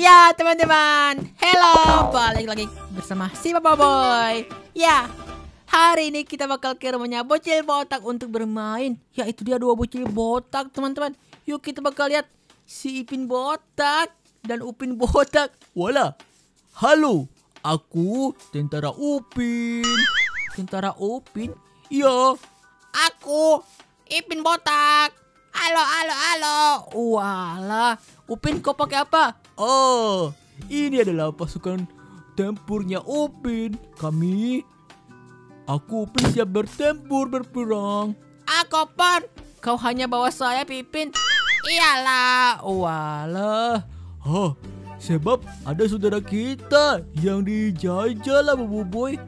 Ya teman-teman, hello, balik lagi bersama si Papa Boy. Ya, hari ini kita bakal ke rumahnya bocil botak untuk bermain. Ya itu dia dua bocil botak teman-teman. Yuk kita bakal lihat si Ipin botak dan Upin botak. Wala, halo, aku tentara Upin. Tentara Upin, Iya, aku Ipin botak. Halo, halo, halo. Walah, Upin kau pakai apa? Oh, ini adalah pasukan tempurnya Upin. Kami, aku Upin siap bertempur berperang. Aku pun. Kau hanya bawa saya Pipin. Iyalah. Walah, oh, sebab ada saudara kita yang dijajah lah Bobo Boy.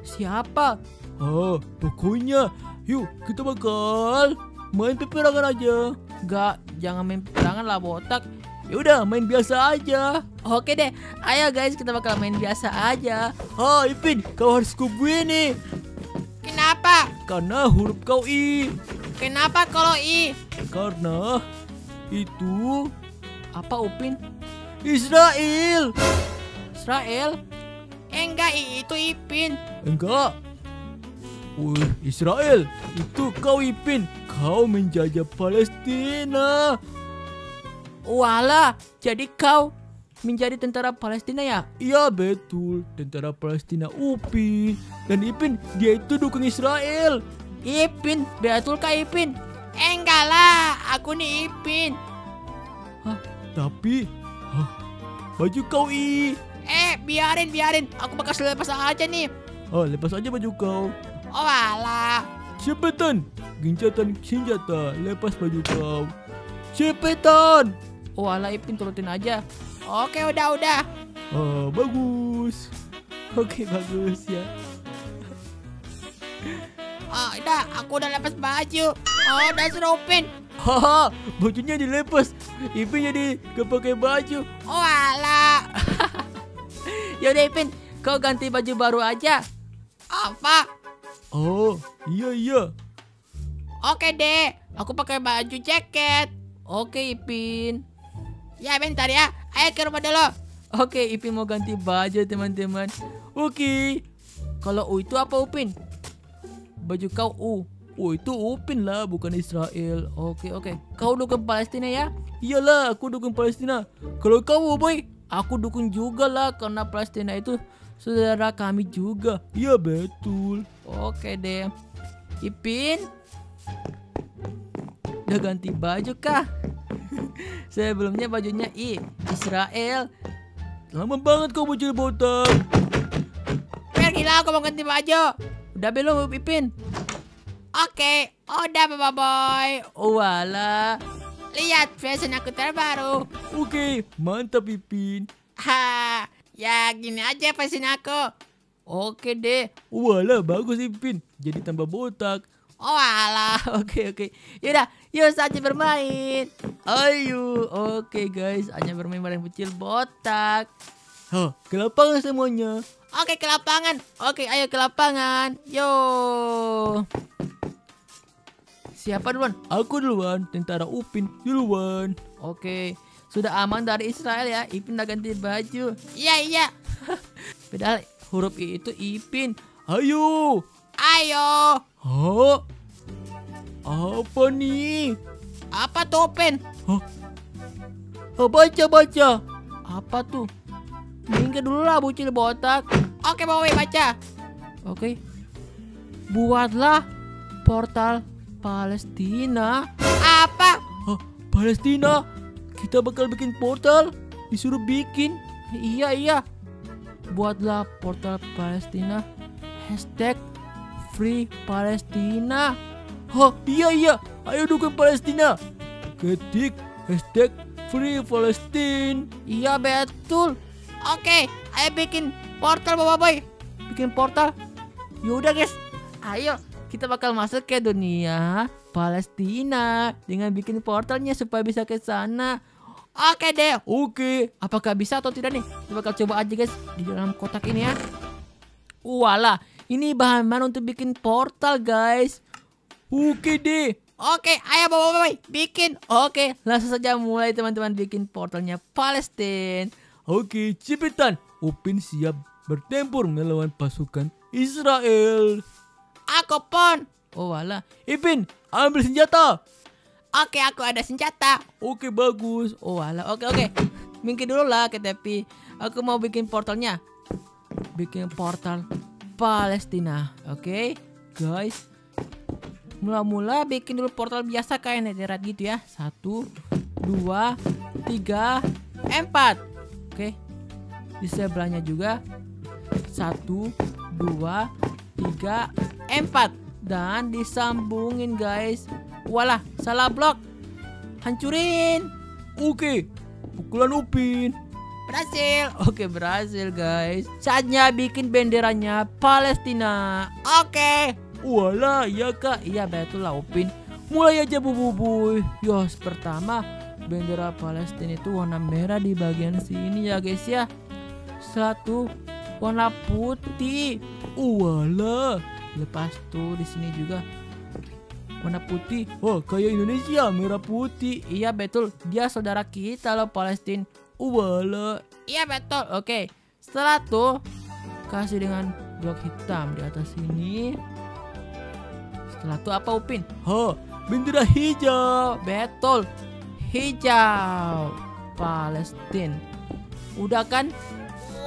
Siapa? Oh, pokoknya, yuk kita bakal main peperangan aja. Gak, jangan main perangan lah botak. Ya udah, main biasa aja. Oke deh, ayo guys kita bakal main biasa aja. Oh, Ipin, kau harus ke ini. Kenapa? Karena huruf kau I. Kenapa kalau I? Karena itu Apa Upin? Israel. Israel? Enggak, I itu Ipin. Enggak. Wih, Israel. Itu kau Ipin. Kau menjajah Palestina. Walah, jadi kau menjadi tentara Palestina ya? Iya betul, tentara Palestina Upin. Dan Ipin, dia itu dukung Israel. Ipin, betul kah Ipin? Enggak lah, aku nih Ipin. Tapi, hah, baju kau I. Eh, biarin, biarin. Aku bakal lepas aja nih. Oh, lepas aja baju kau. Oh alah. Cepetan, gencatan senjata, lepas baju kau. Cepetan. Oh alah Ipin turutin aja. Oke, udah, udah. Oh, bagus. Oke, bagus ya. Oh, udah, aku udah lepas baju. Oh, udah suruh Upin. Haha, bajunya dilepas. Ipin jadi gak pakai baju. Oh alah. Yaudah Ipin, kau ganti baju baru aja. Apa? Oh, iya iya. Oke deh, aku pakai baju jaket. Oke Ipin. Ya bentar ya, ayo ke rumah dulu. Oke Ipin mau ganti baju teman-teman. Oke. Kalau U itu apa Upin? Baju kau U. Oh, itu Upin lah, bukan Israel. Oke oke. Kau dukung Palestina ya? Iyalah, aku dukung Palestina. Kalau kamu, boy, Aku dukung juga lah karena Palestina itu saudara kami juga. iya betul. Oke deh. Ipin. Udah ganti baju kah? Sebelumnya bajunya I Israel. Lama banget kau bocil botak. Pergilah aku mau ganti baju. Udah belum Ipin? Oke, udah Papa Boy. Wala. Lihat fashion aku terbaru. Oke, mantap Ipin. Ha, ya gini aja fashion aku. Oke deh. Walah, bagus Ipin. Jadi tambah botak. Oh alah, oke oke. Yaudah, yuk saja bermain. Ayo, oke guys, hanya bermain bareng kecil botak. Hah, ke lapangan semuanya. Oke ke lapangan, oke ayo ke lapangan. Yo. Siapa duluan? Aku duluan, tentara Upin duluan. Oke, sudah aman dari Israel ya. Ipin udah ganti baju. Iya iya. Padahal huruf I itu Ipin. Ayo. Ayo. Hah? Apa nih? Apa tuh Ah, baca baca. Apa tuh? Minggir dulu lah bucil botak. Oke Bowie baca. Oke. Buatlah portal Palestina. Apa? Hah, Palestina. Kita bakal bikin portal. Disuruh bikin. Iya iya. Buatlah portal Palestina. Hashtag Free Palestina. Hah, iya iya. Ayo dukung Palestina. Ketik hashtag Free Palestine. Iya betul. Oke, ayo bikin portal Bapak Boy. Bikin portal. Yaudah guys, ayo kita bakal masuk ke dunia Palestina dengan bikin portalnya supaya bisa ke sana. Oke deh. Oke. Apakah bisa atau tidak nih? Kita bakal coba aja guys di dalam kotak ini ya. Wala, ini bahan-bahan untuk bikin portal guys. Oke deh. Oke, ayo bapak bapak bikin. Oke, langsung saja mulai teman-teman bikin portalnya Palestina. Oke, cepetan. Upin siap bertempur melawan pasukan Israel. Aku pun. Oh wala. Ipin, ambil senjata. Oke, aku ada senjata. Oke, bagus. Oh alah, oke oke. Minggir dulu lah ke tepi. Aku mau bikin portalnya. Bikin portal Palestina. Oke, guys. Mula-mula bikin dulu portal biasa kayak netherite gitu ya. Satu, dua, tiga, empat. Oke. Di sebelahnya juga. Satu, dua, tiga, empat. Dan disambungin guys. Walah, salah blok. Hancurin. Oke, pukulan Upin. Berhasil. Oke, berhasil guys. Saatnya bikin benderanya Palestina. Oke. Wala, ya kak. Iya betul lah Upin. Mulai aja bu bu bu. Yos, pertama bendera Palestina itu warna merah di bagian sini ya guys ya. Satu warna putih. Wala. Lepas tuh di sini juga warna putih. Wah, kayak Indonesia, merah putih. Iya betul, dia saudara kita loh Palestina. Wala. Iya betul. Oke. Setelah tuh kasih dengan blok hitam di atas sini. Setelah tuh apa Upin? Ha, bendera hijau. Betul. Hijau. Palestina. Udah kan?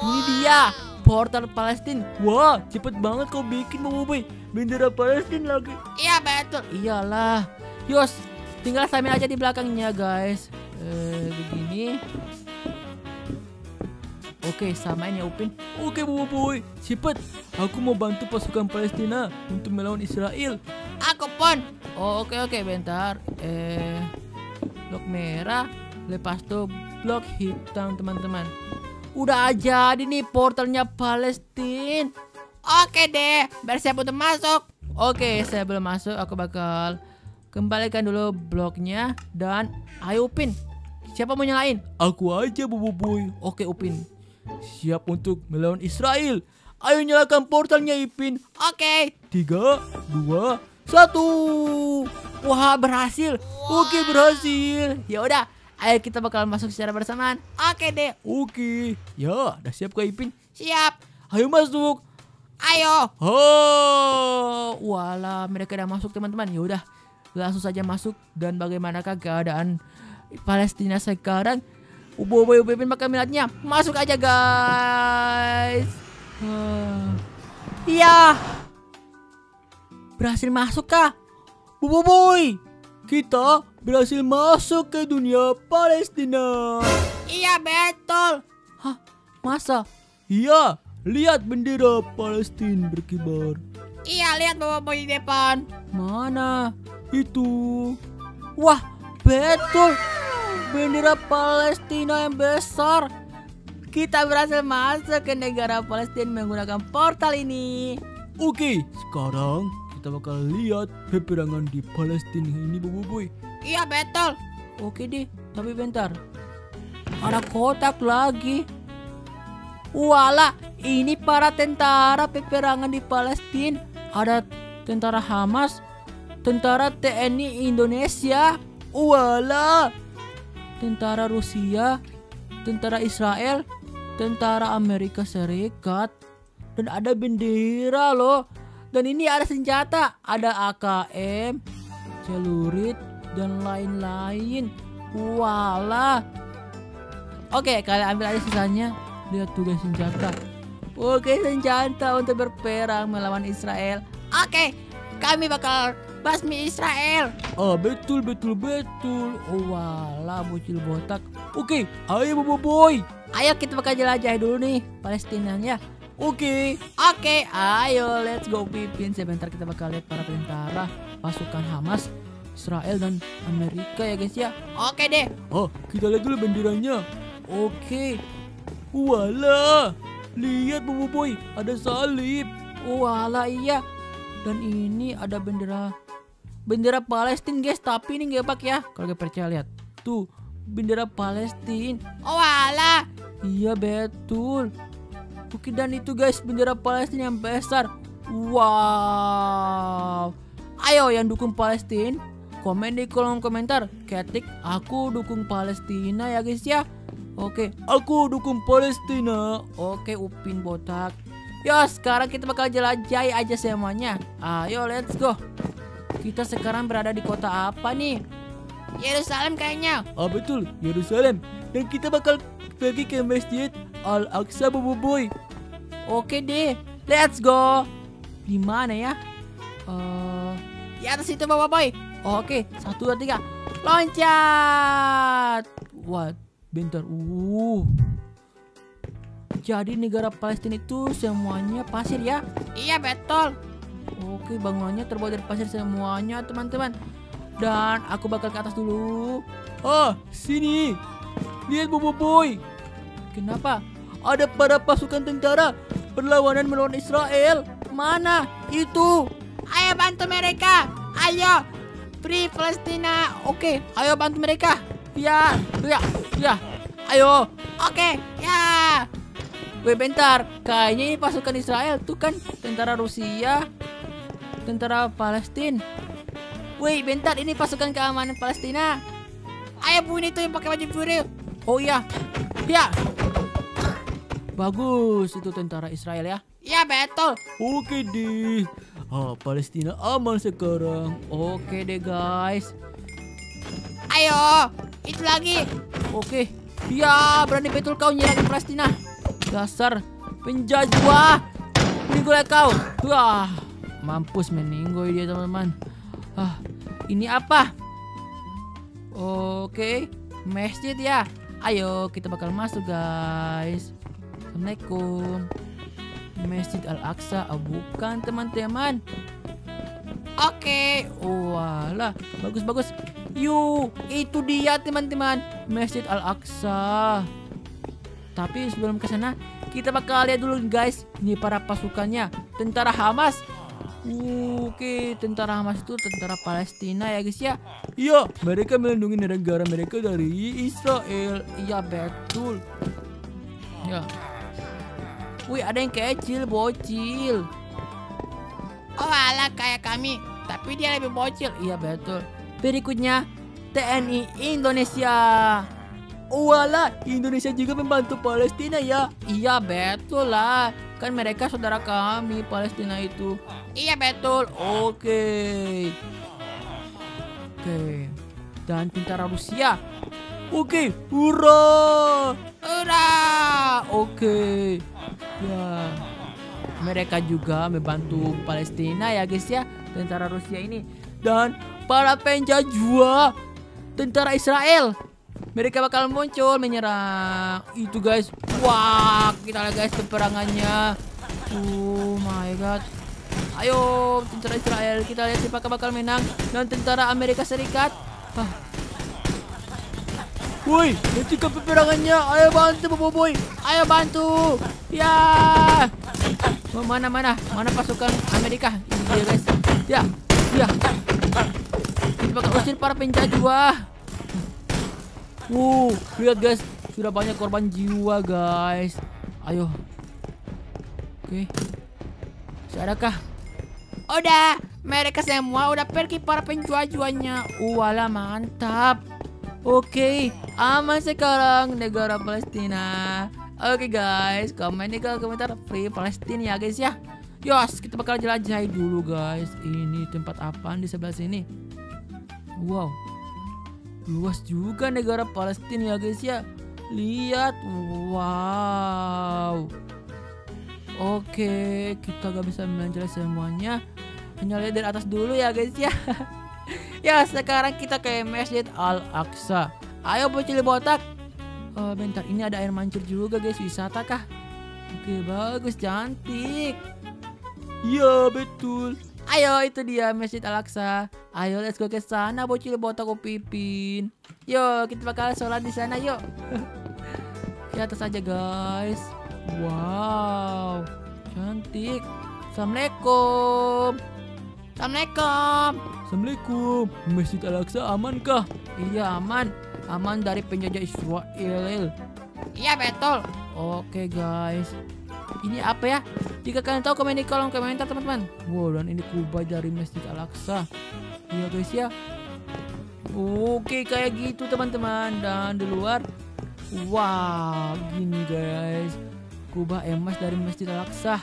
Ini dia portal Palestina. Wah, cepet banget kau bikin Boboiboy. Bendera Palestina lagi. Iya betul. Iyalah. Yos, tinggal sambil aja di belakangnya guys. Eh, begini. Oke, samain ya Upin. Oke Boboiboy, cepet. Aku mau bantu pasukan Palestina untuk melawan Israel. Aku pun. Oh, oke oke bentar. Eh blok merah lepas tuh blok hitam teman-teman. Udah aja di nih portalnya Palestina. Oke deh, bersiap untuk masuk. Oke, saya belum masuk. Aku bakal kembalikan dulu bloknya dan ayo Upin. Siapa mau nyalain? Aku aja Boboiboy. Oke Upin. Siap untuk melawan Israel. Ayo nyalakan portalnya Ipin. Oke. Tiga, dua, satu. Wah, berhasil. Oke berhasil. Ya udah, ayo kita bakal masuk secara bersamaan. Oke deh. Oke. Ya, udah siap Kak Ipin? Siap. Ayo masuk. Ayo. Oh. Walah, mereka udah masuk teman-teman. Ya udah, langsung saja masuk dan bagaimanakah keadaan Palestina sekarang? Ubo-ubo Upin bakal melihatnya. Masuk aja guys. Ah. Iya. Berhasil masuk kah? Boboiboy. Kita berhasil masuk ke dunia Palestina. Iya betul. Hah? Masa? Iya, lihat bendera Palestina berkibar. Iya lihat bawa di depan. Mana? Itu. Wah, betul. Bendera Palestina yang besar. Kita berhasil masuk ke negara Palestina menggunakan portal ini. Oke, sekarang kita bakal lihat peperangan di Palestina ini, Boboiboy. Iya betul. Oke deh, tapi bentar. Ada kotak lagi. Wala, ini para tentara peperangan di Palestina. Ada tentara Hamas, tentara TNI Indonesia, wala, tentara Rusia, tentara Israel, tentara Amerika Serikat, dan ada bendera loh. Dan ini ada senjata, ada AKM, celurit, dan lain-lain. Wala. Oke, kalian ambil aja sisanya. Lihat tugas senjata. Oke, senjata untuk berperang melawan Israel. Oke, kami bakal basmi Israel. Ah, betul, betul, betul. Oh, wala, bocil botak. Oke, ayo Boboiboy. Ayo kita bakal jelajah dulu nih Palestinanya. Oke. Oke, ayo let's go Pipin. Sebentar kita bakal lihat para tentara pasukan Hamas, Israel dan Amerika ya guys ya. Oke deh. Ah, kita lihat dulu benderanya. Oke. Wala, lihat Boboiboy, ada salib. Wala iya. Dan ini ada bendera bendera Palestina guys, tapi ini nggak pak ya. Kalau gak percaya lihat. Tuh, bendera Palestina. Oh wala. Iya betul. Oke dan itu guys bendera Palestina yang besar. Wow. Ayo yang dukung Palestina, komen di kolom komentar. Ketik aku dukung Palestina ya guys ya. Oke, Aku dukung Palestina. oke Upin botak. Yo, sekarang kita bakal jelajahi aja semuanya. Ayo, let's go. Kita sekarang berada di kota apa nih? Yerusalem kayaknya. Ah betul, Yerusalem. Dan kita bakal pergi ke Masjid Al-Aqsa Bobo Boy. Oke deh, let's go. Di mana ya? Eh, di atas itu Bapak Boy. Oke, satu dua tiga, loncat. Wah, bentar. Uh. Jadi negara Palestina itu semuanya pasir ya? Iya betul. Oke, bangunannya terbuat dari pasir semuanya teman-teman. Dan aku bakal ke atas dulu. Ah, sini. Lihat Bobo Boy. Kenapa? Ada para pasukan tentara perlawanan melawan Israel. Mana? Itu. Ayo bantu mereka. Ayo. Free Palestina. Oke, ayo bantu mereka. Ya, ya, ya. Ayo. Oke, ya. Weh bentar, kayaknya ini pasukan Israel tuh kan tentara Rusia, tentara Palestina. Wih, bentar ini pasukan keamanan Palestina. Ayo bunuh itu yang pakai baju biru. Oh iya, ya. Bagus itu tentara Israel ya. Iya betul. Oke deh. Ah, Palestina aman sekarang. Oke deh guys. Ayo, itu lagi. Oke. Ya, berani betul kau nyerang Palestina. Dasar penjajah. Meninggal kau. Wah, mampus meninggal dia teman-teman. Ah, ini apa? Oke, masjid ya. Ayo, kita bakal masuk guys. Assalamualaikum. Masjid Al-Aqsa. Oh, bukan teman-teman. Oke, walah, bagus-bagus. Yuk, itu dia teman-teman, Masjid Al-Aqsa. Tapi sebelum ke sana, kita bakal lihat dulu guys, ini para pasukannya, tentara Hamas. Oke, tentara Hamas itu tentara Palestina ya guys ya. Iya, mereka melindungi negara mereka dari Israel. Iya betul. Ya. Wih, ada yang kecil, bocil. Oh alah kayak kami, tapi dia lebih bocil. Iya betul. Berikutnya TNI Indonesia. Walah, Indonesia juga membantu Palestina ya. Iya betul lah. Kan mereka saudara kami Palestina itu. Iya betul. Oke. Oke. Dan tentara Rusia. Oke, hurra! Ura. Oke. Ya. Mereka juga membantu Palestina ya guys ya. Tentara Rusia ini. Dan para penjajah tentara Israel. Mereka bakal muncul menyerang. Itu guys. Wah, kita lihat guys peperangannya. Oh my god. Ayo tentara Israel kita lihat siapa bakal menang dan tentara Amerika Serikat. Ah, Woi, hentikan peperangannya. Ayo bantu Bobo Boy. Ayo bantu. Ya. Oh, mana mana? Mana pasukan Amerika? Ini dia guys. Ya. Ya. Kita bakal usir para penjajah. Wow, lihat guys, sudah banyak korban jiwa guys. Ayo. Oke. Masih adakah? Udah, mereka semua udah pergi para penjual-jualnya. Wala mantap. Oke, aman sekarang negara Palestina. Oke guys, komen di kolom komentar free Palestina ya guys ya. Yos, kita bakal jelajahi dulu guys. Ini tempat apa di sebelah sini? Wow, luas juga negara Palestina ya guys ya. Lihat, wow. Oke, kita gak bisa menjelaskan semuanya. Hanya lihat dari atas dulu ya guys ya. ya, sekarang kita ke Masjid Al-Aqsa. Ayo bocil botak. Oh, bentar, ini ada air mancur juga guys, wisata kah? Oke, bagus, cantik. Iya, betul. Ayo, itu dia Masjid Al-Aqsa. Ayo, let's go ke sana, bocil botak Upipin. Yuk, kita bakal sholat di sana, yuk. Di atas aja, guys. Wow, cantik. Assalamualaikum. Assalamualaikum. Assalamualaikum. Masjid Al-Aqsa amankah? Iya aman, aman dari penjajah Israel. Iya betul. Oke guys, ini apa ya? Jika kalian tahu komen di kolom komentar teman-teman. Wow dan ini kubah dari Masjid Al-Aqsa. Iya guys ya. Oke kayak gitu teman-teman dan di luar Wow, gini guys. Kubah emas dari Masjid Al-Aqsa.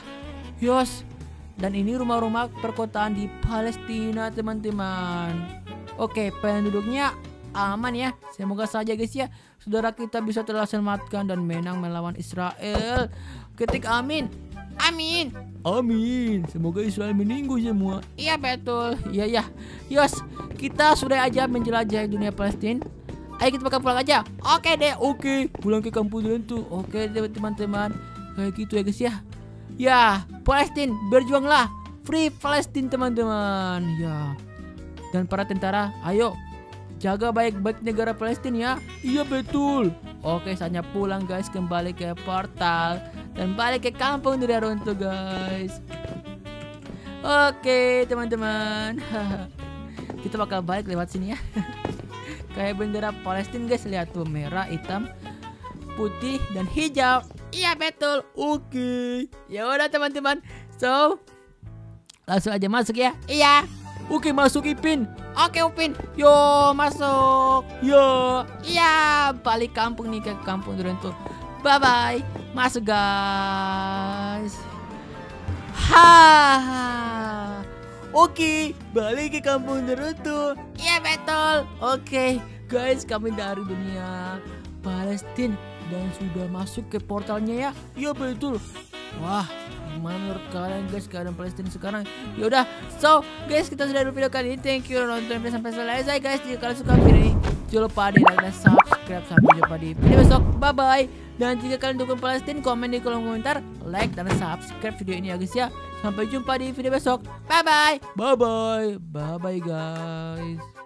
Yos. Dan ini rumah-rumah perkotaan di Palestina, teman-teman. Oke, penduduknya aman ya. Semoga saja guys ya, saudara kita bisa terselamatkan dan menang melawan Israel. Ketik amin. Amin. Amin. Semoga Israel meninggal semua. Iya betul. Iya ya. Yos, kita sudah aja menjelajahi dunia Palestina. Ayo kita bakal pulang aja. Oke deh. Oke, pulang ke kampung dulu tuh. Oke deh teman-teman. Kayak gitu ya guys ya. Ya, Palestina berjuanglah. Free Palestina teman-teman. Ya. Dan para tentara, ayo jaga baik-baik negara Palestina ya. Iya betul. Oke, saatnya pulang guys kembali ke portal dan balik ke kampung dari Runtuh guys. Oke, teman-teman. Kita bakal balik lewat sini ya. Kayak bendera Palestina guys, lihat tuh merah, hitam, putih dan hijau. Iya betul. Oke. Ya udah teman-teman. So, langsung aja masuk ya. Iya. Oke, masuk Ipin. Oke Upin. Yo masuk. Ya. Iya balik kampung nih ke kampung Durentu. Bye bye. Masuk guys. Ha. Oke, balik ke kampung Naruto. Iya betul. Oke, guys, kami dari dunia Palestina dan sudah masuk ke portalnya ya. Iya betul. Wah, gimana menurut kalian guys keadaan Palestina sekarang? Yaudah, so guys kita sudah video kali ini. Thank you udah nonton sampai selesai guys. Jika kalian suka video ini, jangan lupa di like dan subscribe. Sampai jumpa di video besok. Bye bye. Dan jika kalian dukung Palestina, komen di kolom komentar, like dan subscribe video ini ya guys ya. Sampai jumpa di video besok. Bye bye. Bye bye. Bye bye guys.